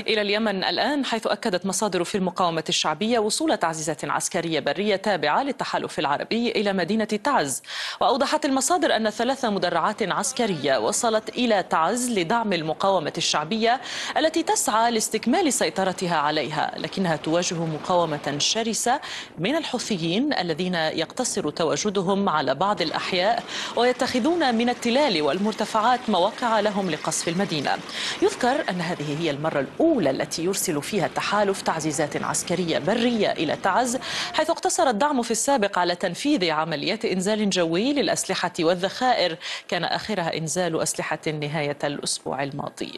إلى اليمن الآن حيث أكدت مصادر في المقاومة الشعبية وصول تعزيزات عسكرية برية تابعة للتحالف العربي إلى مدينة تعز. وأوضحت المصادر أن ثلاث مدرعات عسكرية وصلت إلى تعز لدعم المقاومة الشعبية التي تسعى لاستكمال سيطرتها عليها لكنها تواجه مقاومة شرسة من الحوثيين الذين يقتصر تواجدهم على بعض الأحياء ويتخذون من التلال والمرتفعات مواقع لهم لقصف المدينة. يذكر أن هذه هي المرة الأولى التي يرسل فيها التحالف تعزيزات عسكرية برية إلى تعز حيث اقتصر الدعم في السابق على تنفيذ عمليات إنزال جوي للأسلحة والذخائر. كان آخرها إنزال أسلحة نهاية الأسبوع الماضي.